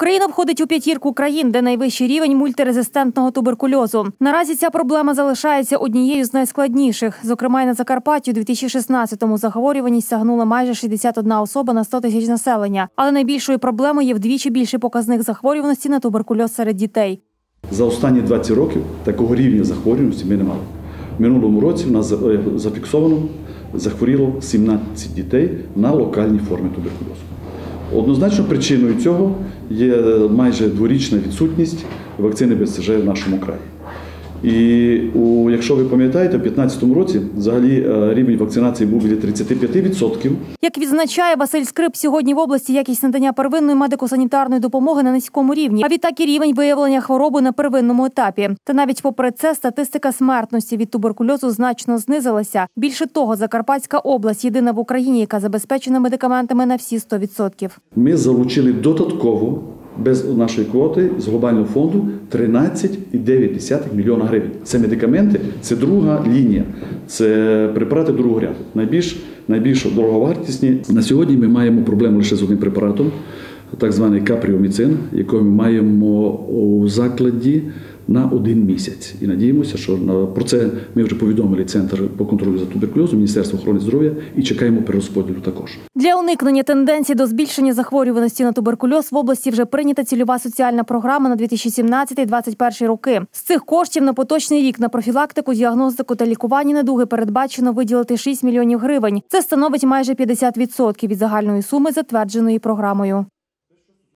Україна входить у п'ятірку країн, де найвищий рівень мультирезистентного туберкульозу. Наразі ця проблема залишається однією з найскладніших. Зокрема, й на Закарпатті у 2016-му захворюваність сягнула майже 61 особа на 100 тисяч населення. Але найбільшою проблемою є вдвічі більший показник захворюваності на туберкульоз серед дітей. За останні 20 років такого рівня захворюваності ми не мали. Минулому році в нас е, зафіксовано захворіло 17 дітей на локальні форми туберкульозу. Однозначно причиною цього є майже дворічна відсутність вакцини БЦЖ в нашому краї. І у, якщо ви пам'ятаєте, у 2015 році взагалі е, рівень вакцинації був біля 35%. Як відзначає Василь Скрип, сьогодні в області якість надання первинної медико-санітарної допомоги на низькому рівні, а відтак і рівень виявлення хвороби на первинному етапі. Та навіть попри це статистика смертності від туберкульозу значно знизилася. Більше того, Закарпатська область єдина в Україні, яка забезпечена медикаментами на всі 100%. Ми залучили додатково без нашої квоти з глобального фонду 13,9 мільйона гривень. Це медикаменти, це друга лінія, це препарати другого ряду. Найбільш найбільш дороговартісні. На сьогодні ми маємо проблему лише з одним препаратом, так званий капріоміцин, якого ми маємо у закладі на один місяць. І надіємося, що на про це ми вже повідомили Центр по контролю за туберкульозом, Міністерство охорони здоров'я і чекаємо перерозподілу також. Для уникнення тенденцій до збільшення захворюваності на туберкульоз в області вже прийнята цільова соціальна програма на 2017-2021 роки. З цих коштів на поточний рік на профілактику, діагностику та лікування недуги передбачено виділити 6 мільйонів гривень. Це становить майже 50% від загальної суми, затвердженої програмою.